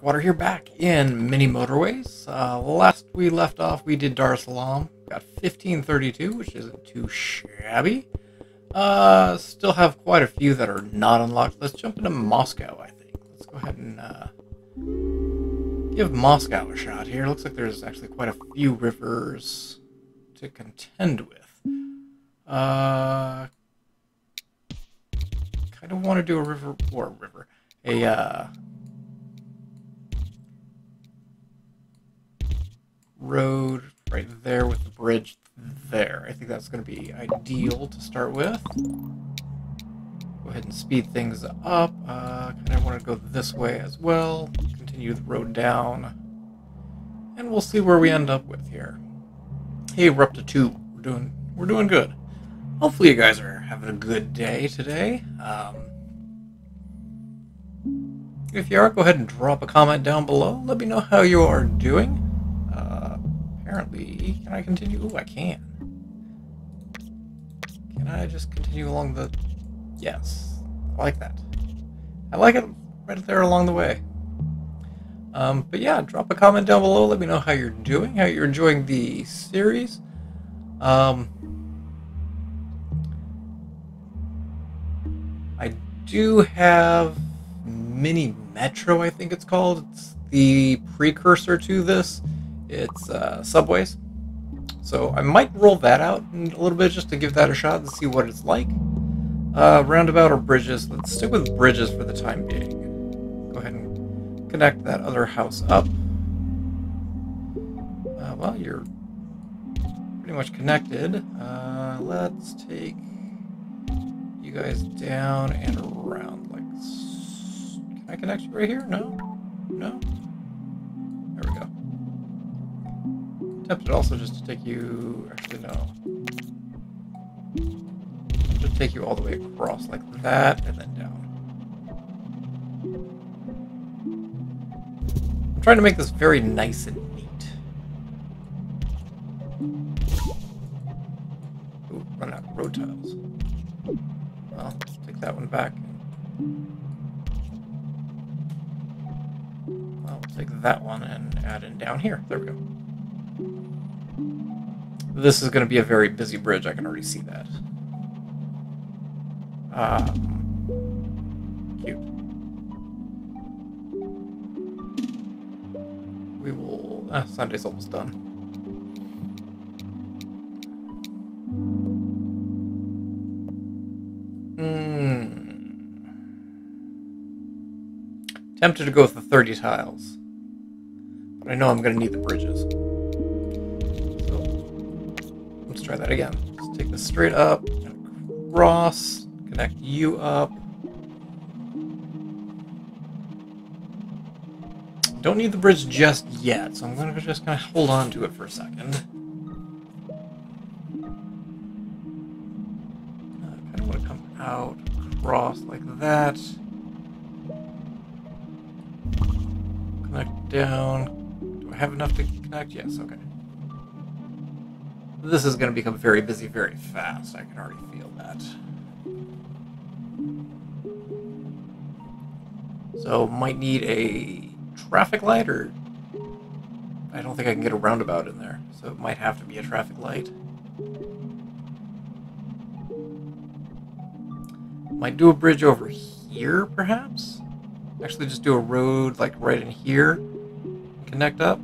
Darkwater here, back in Mini Motorways. Uh, last we left off, we did Dar Salaam. Got 1532, which isn't too shabby. Uh, still have quite a few that are not unlocked. Let's jump into Moscow, I think. Let's go ahead and uh, give Moscow a shot here. Looks like there's actually quite a few rivers to contend with. Uh, kind of want to do a river, or a river, a, road right there with the bridge there. I think that's going to be ideal to start with. Go ahead and speed things up. Uh, kind of want to go this way as well. Continue the road down. And we'll see where we end up with here. Hey, we're up to two. We're doing, we're doing good. Hopefully you guys are having a good day today. Um, if you are, go ahead and drop a comment down below. Let me know how you are doing apparently, can I continue? Ooh, I can. Can I just continue along the... Yes, I like that. I like it right there along the way. Um, but yeah, drop a comment down below. Let me know how you're doing, how you're enjoying the series. Um, I do have Mini Metro, I think it's called. It's the precursor to this. It's uh, Subways. So I might roll that out a little bit just to give that a shot and see what it's like. Uh, roundabout or bridges. Let's stick with bridges for the time being. Go ahead and connect that other house up. Uh, well, you're pretty much connected. Uh, let's take you guys down and around. Like, can I connect you right here? No? No? Tempted also just to take you... Actually, no. Just take you all the way across like that, and then down. I'm trying to make this very nice and neat. Ooh, run out of road tiles. Well, take that one back. I'll take that one and add in down here. There we go. This is going to be a very busy bridge. I can already see that. Um, cute. We will... Uh, Sunday's almost done. Hmm. Tempted to go with the 30 tiles. But I know I'm going to need the bridges. Try that again. Let's take this straight up and across, connect you up. Don't need the bridge just yet, so I'm going to just kind of hold on to it for a second. Uh, I kind of want to come out, across like that. Connect down. Do I have enough to connect? Yes, okay. This is going to become very busy very fast. I can already feel that. So, might need a traffic light, or... I don't think I can get a roundabout in there, so it might have to be a traffic light. Might do a bridge over here, perhaps? Actually, just do a road, like, right in here. Connect up.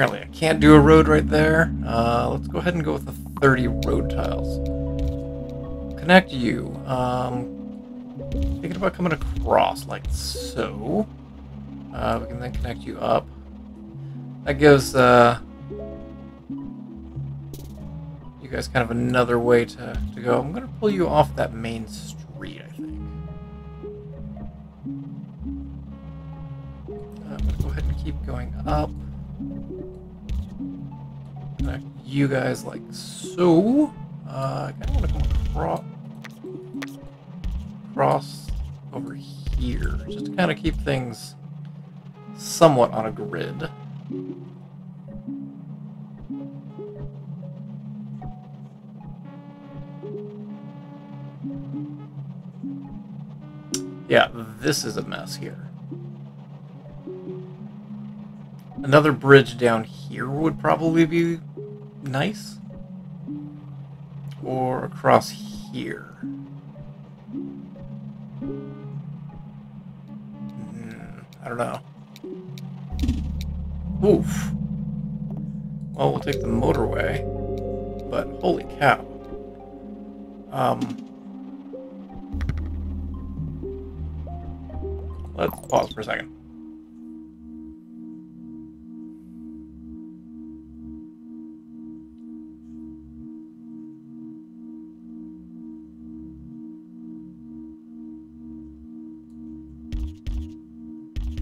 Apparently I can't do a road right there. Uh, let's go ahead and go with the 30 road tiles. Connect you. Um, thinking about coming across like so. Uh, we can then connect you up. That gives uh, you guys kind of another way to, to go. I'm going to pull you off that main street, I think. I'm going to go ahead and keep going up you guys like so. Uh, I kind of want to come across, across over here, just to kind of keep things somewhat on a grid. Yeah, this is a mess here. Another bridge down here would probably be nice. Or across here. Hmm, I don't know. Oof. Well, we'll take the motorway. But holy cow. Um, let's pause for a second.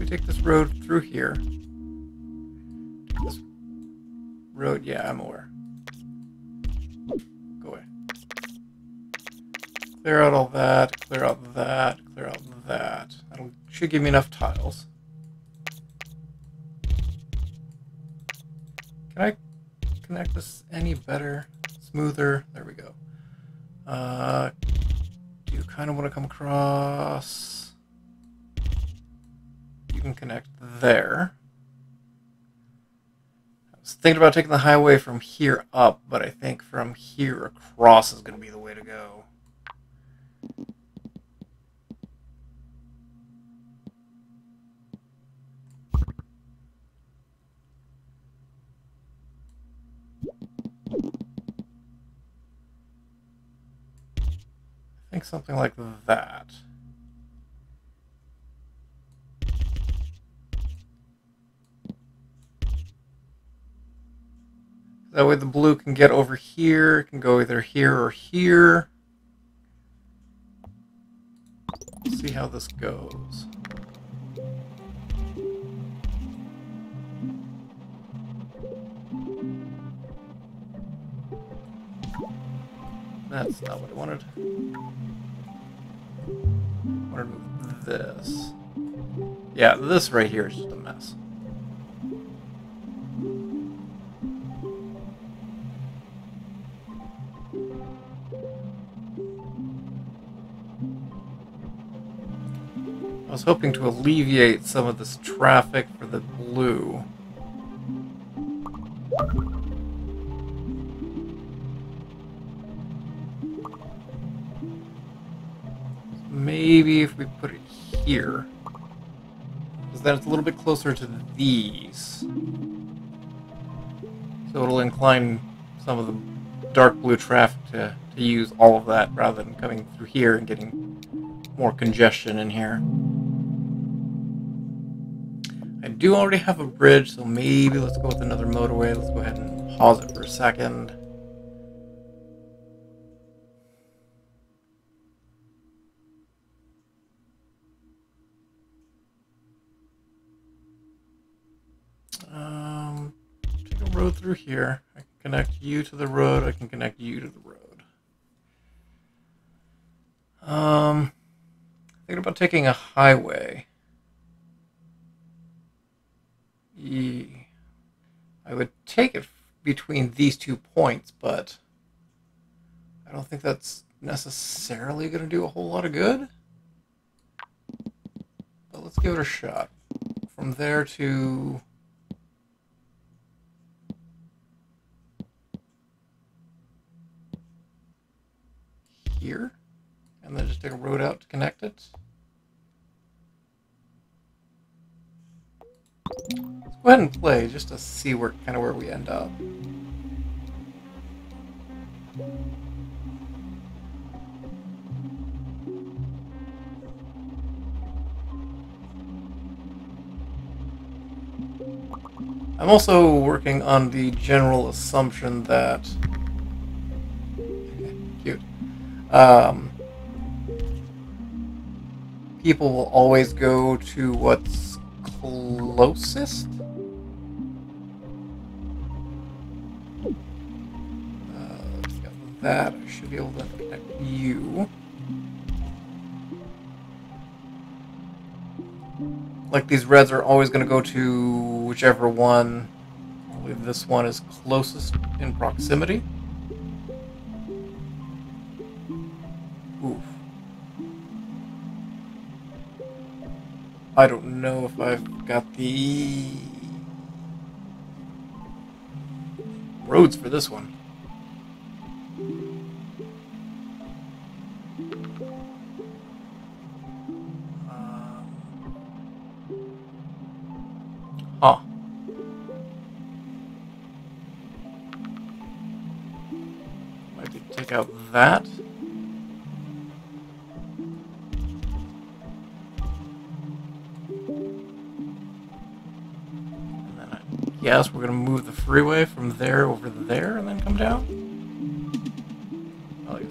Take this road through here. This road, yeah, I'm aware. Go away. Clear out all that, clear out that, clear out that. That should give me enough tiles. Thinking about taking the highway from here up, but I think from here across is going to be the way to go. I think something like that. That way the blue can get over here, it can go either here or here. see how this goes. That's not what I wanted. I wanted to move this. Yeah, this right here is just a mess. I was hoping to alleviate some of this traffic for the blue. Maybe if we put it here. Because then it's a little bit closer to these. So it'll incline some of the dark blue traffic to, to use all of that rather than coming through here and getting more congestion in here. Do already have a bridge, so maybe let's go with another motorway. Let's go ahead and pause it for a second. Um, take a road through here. I can connect you to the road. I can connect you to the road. Um, thinking about taking a highway. I would take it between these two points, but I don't think that's necessarily going to do a whole lot of good. But let's give it a shot. From there to here, and then just take a road out to connect it. Let's go ahead and play just to see where kind of where we end up. I'm also working on the general assumption that cute. Um, people will always go to what's closest. Uh, that. I should be able to connect you. Like these reds are always going to go to whichever one. Believe this one is closest in proximity. Oof. I don't know if I've the roads for this one. Um, Huh. Take out that. Guess we're gonna move the freeway from there over there and then come down. I like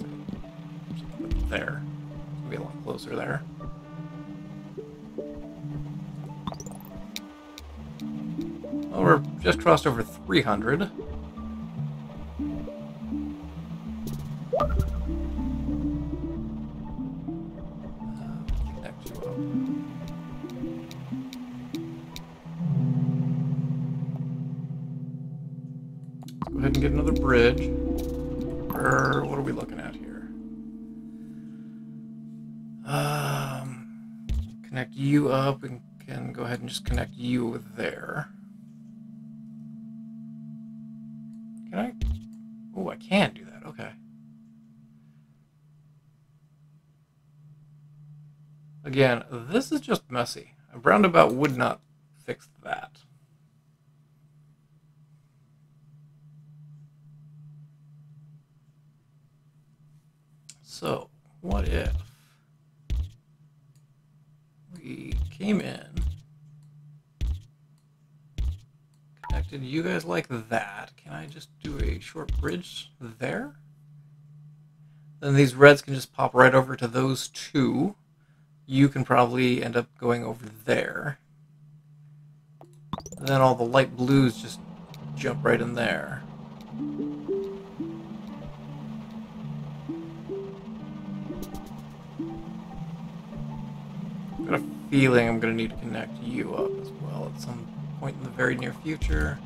there. It's be a lot closer there. Well, we're just crossed over 300. Go ahead and get another bridge. What are we looking at here? Um, connect you up and can go ahead and just connect you there. Can I? Oh, I can do that. Okay. Again, this is just messy. A roundabout would not fix that. So, what if we came in, connected you guys like that? Can I just do a short bridge there? Then these reds can just pop right over to those two. You can probably end up going over there. And then all the light blues just jump right in there. Feeling I'm going to need to connect you up as well at some point in the very near future.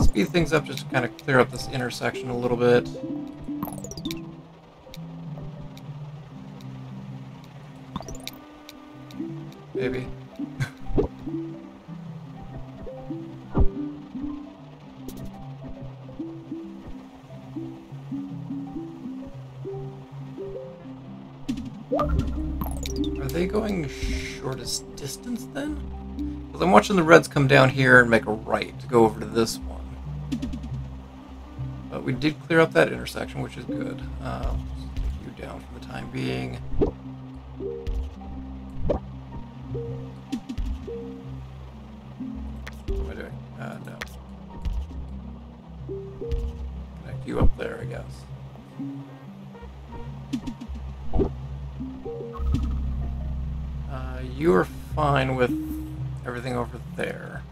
Speed things up just to kind of clear up this intersection a little bit. Maybe. Distance then? Because I'm watching the Reds come down here and make a right to go over to this one. But we did clear up that intersection, which is good. Uh, you down for the time being. Fine with everything over there.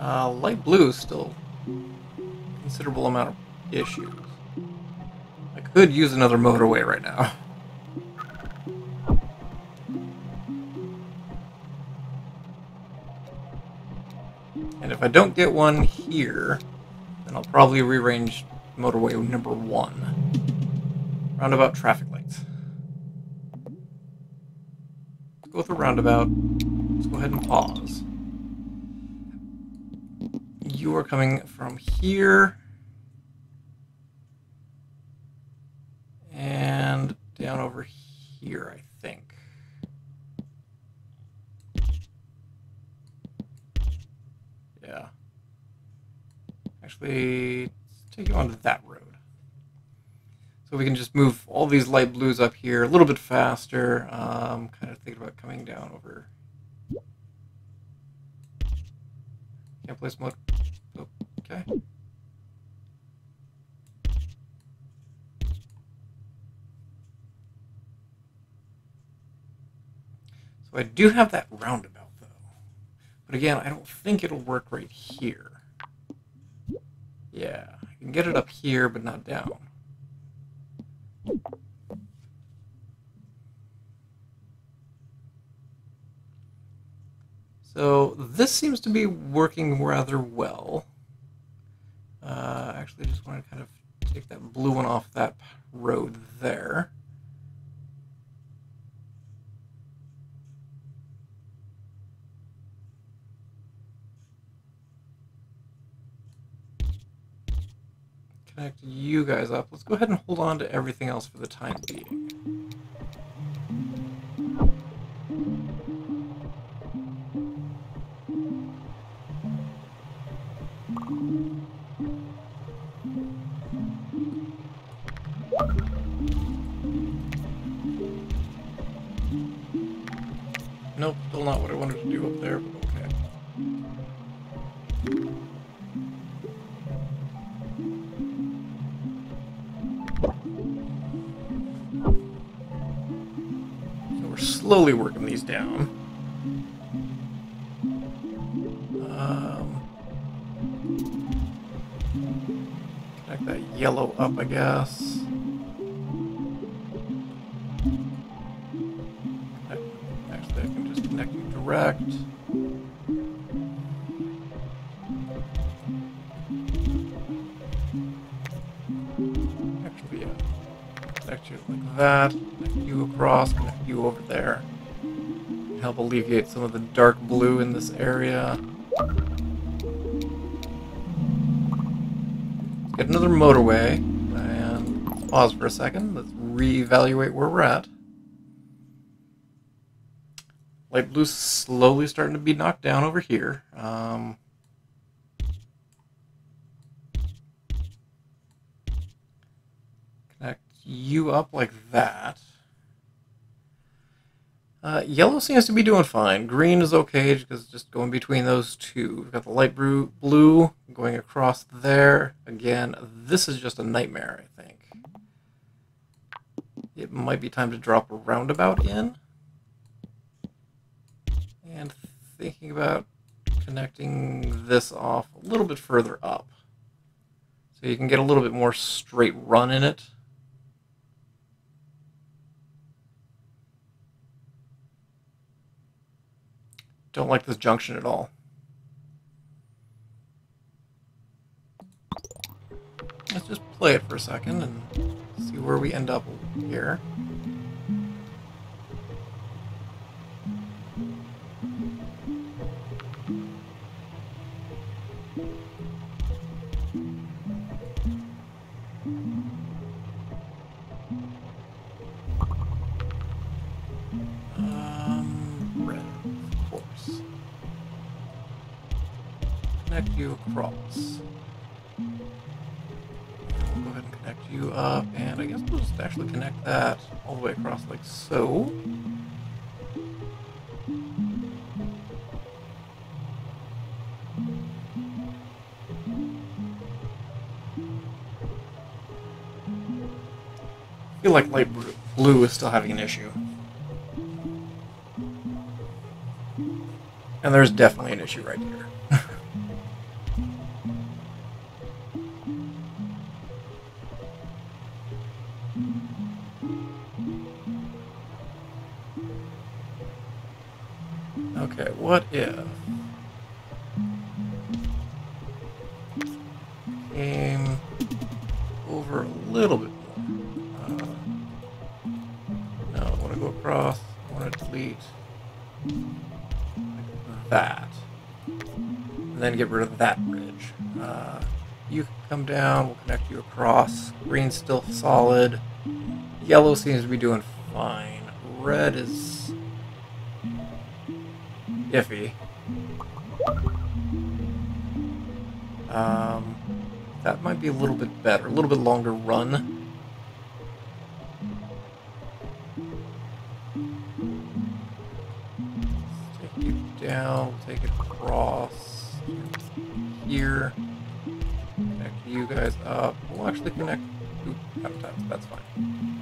Uh, light blue is still considerable amount of issues. I could use another motorway right now. And if I don't get one here, then I'll probably rearrange motorway number one. Roundabout traffic lights. Let's go the roundabout. Let's go ahead and pause. You are coming from here. And down over here, I think. Yeah. Take you onto that road. So we can just move all these light blues up here a little bit faster. Um, kind of thinking about coming down over. Can't place mode. Oh, okay. So I do have that roundabout though. But again, I don't think it'll work right here. Yeah, I can get it up here, but not down. So this seems to be working rather well. Uh, actually, just want to kind of take that blue one off that road there. Connect you guys up. Let's go ahead and hold on to everything else for the time being. Nope, still not what I wanted to do up there, slowly working these down. Um, connect that yellow up, I guess. Alleviate some of the dark blue in this area. Get another motorway. And pause for a second. Let's reevaluate where we're at. Light blue's slowly starting to be knocked down over here. Um, connect you up like that. Uh, yellow seems to be doing fine. Green is okay because just going between those two. We've got the light blue, blue going across there. Again, this is just a nightmare, I think. It might be time to drop a roundabout in. And thinking about connecting this off a little bit further up. So you can get a little bit more straight run in it. Don't like this junction at all. Let's just play it for a second and see where we end up here. So. I feel like light blue- is still having an issue. And there's definitely an issue right here. what if came over a little bit more? Uh, no, I want to go across. I want to delete that. And then get rid of that bridge. Uh, you can come down, we'll connect you across. Green's still solid. Yellow seems to be doing fine. Red is iffy. Um, that might be a little bit better, a little bit longer run. Take you down, take it across here. Connect you guys up. We'll actually connect. Oop, out of time. That's fine.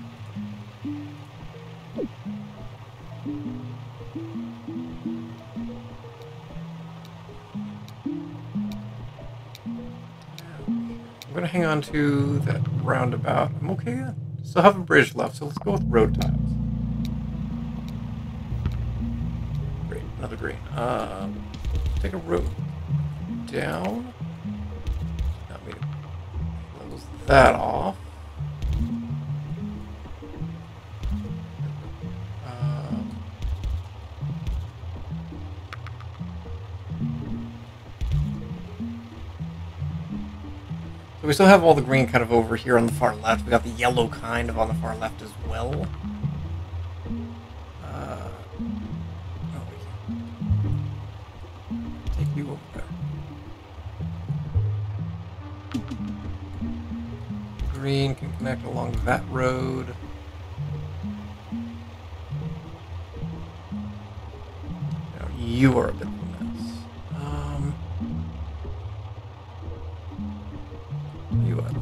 Hang on to that roundabout. I'm okay. Still have a bridge left, so let's go with road tiles. Great. another green. Um, take a road down. Not me. That off. We still have all the green kind of over here on the far left. We got the yellow kind of on the far left as well. Uh, oh, take you over there. Green can connect along that road. You are a bit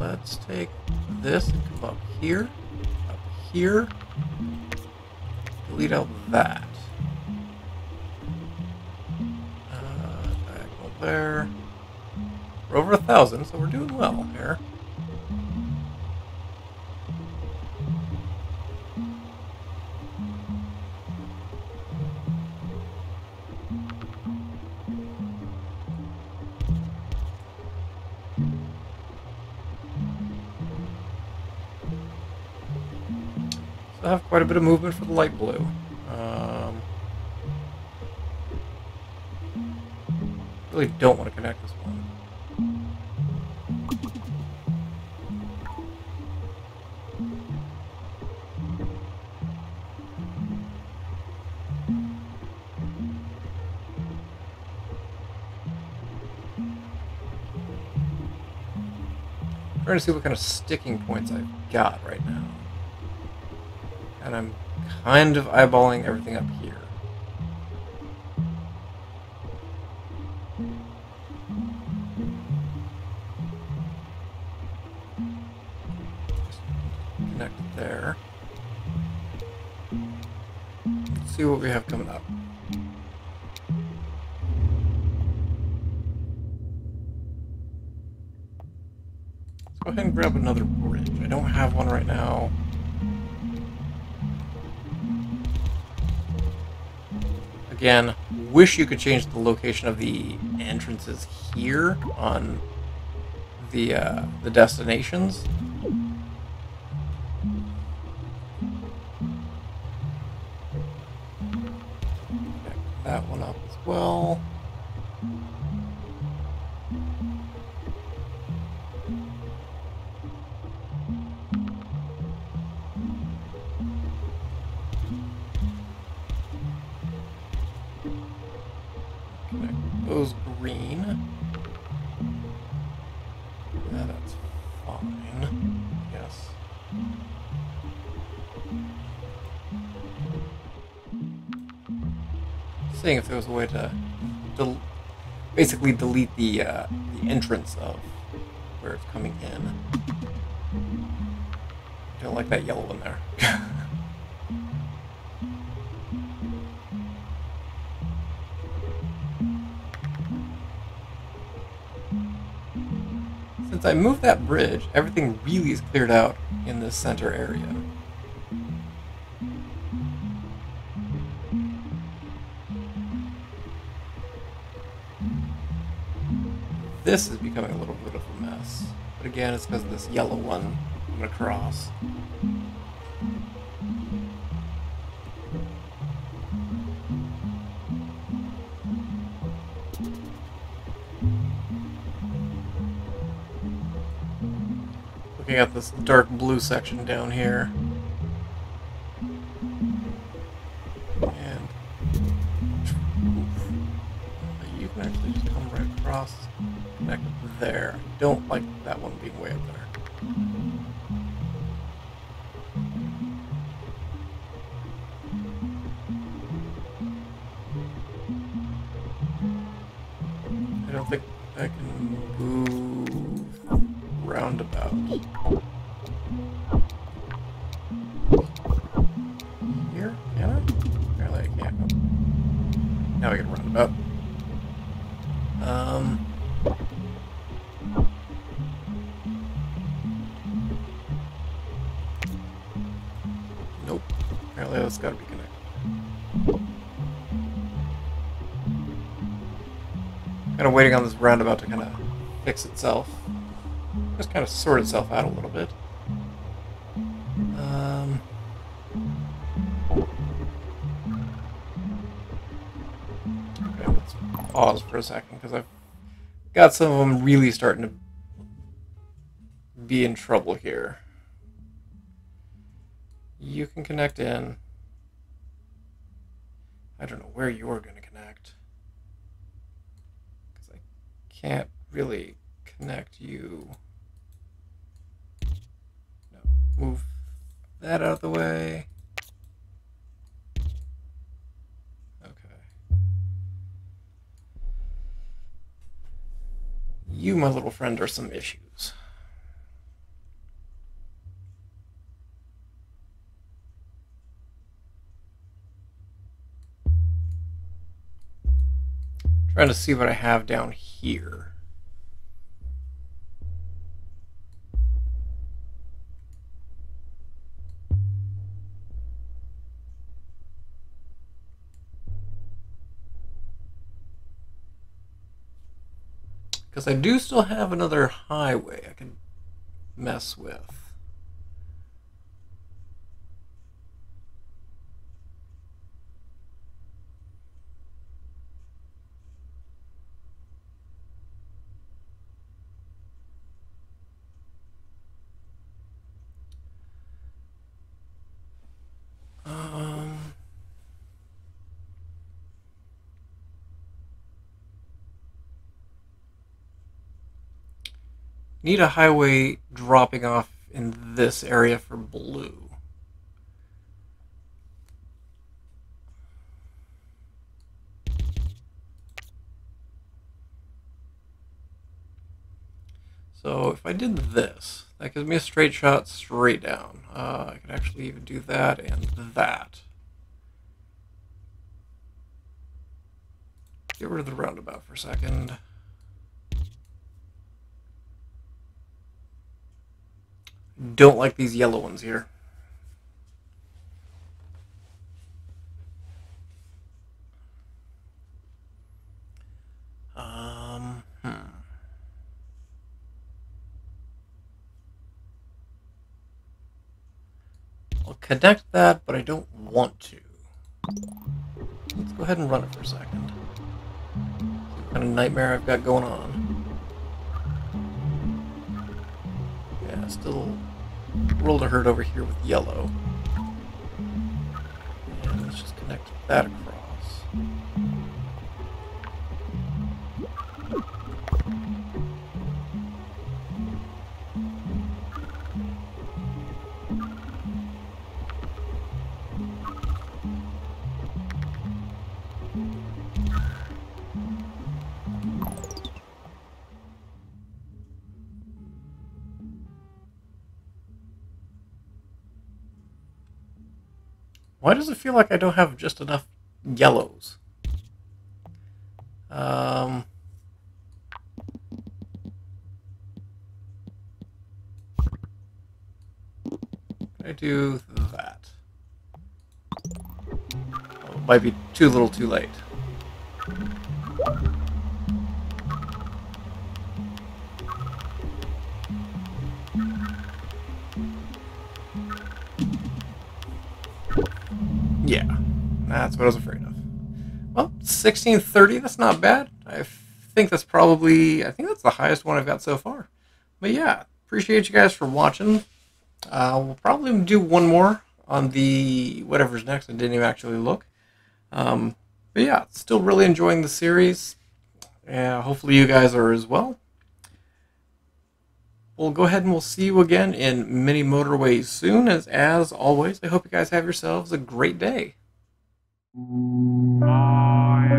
let's take this and come up here, up here, delete out that. Uh, diagonal there. We're over a thousand, so we're doing well here. I have quite a bit of movement for the light blue. Um, really don't want to connect this one. trying to see what kind of sticking points I've got right now. And I'm kind of eyeballing everything up here. Connect there. See what we have coming up. Let's go ahead and grab another bridge. I don't have one right now. Again, wish you could change the location of the entrances here on the uh, the destinations. Seeing if there was a way to basically delete the uh, the entrance of where it's coming in. Don't like that yellow in there. Since I moved that bridge, everything really is cleared out in this center area. This is becoming a little bit of a mess. But again, it's because of this yellow one I'm gonna cross. Looking at this dark blue section down here. And you can actually just come right across, there. I don't like that one being way up there. I don't think I can move roundabout. Fix itself. Just kind of sort itself out a little bit. Um, okay, let's pause for a second because I've got some of them really starting to be in trouble here. You can connect in. I don't know where you're going to connect. Because I can't really connect you. No. Move that out of the way. Okay. You, my little friend, are some issues. Trying to see what I have down here. Because I do still have another highway I can mess with. Um, need a highway dropping off in this area for blue. So if I did this, that gives me a straight shot straight down. Uh, I could actually even do that and that. Get rid of the roundabout for a second. Don't like these yellow ones here. Um, hmm. I'll connect that, but I don't want to. Let's go ahead and run it for a second. What kind of nightmare I've got going on. Still of hurt over here with yellow. And let's just connect that across. Why does it feel like I don't have just enough yellows? Um, I do that? Oh, might be too little too late. That's what I was afraid of. Well, 1630, that's not bad. I think that's probably, I think that's the highest one I've got so far. But yeah, appreciate you guys for watching. Uh, we'll probably do one more on the whatever's next. I didn't even actually look. Um, but yeah, still really enjoying the series. Yeah, hopefully you guys are as well. We'll go ahead and we'll see you again in Mini motorways soon. As as always, I hope you guys have yourselves a great day. Fire.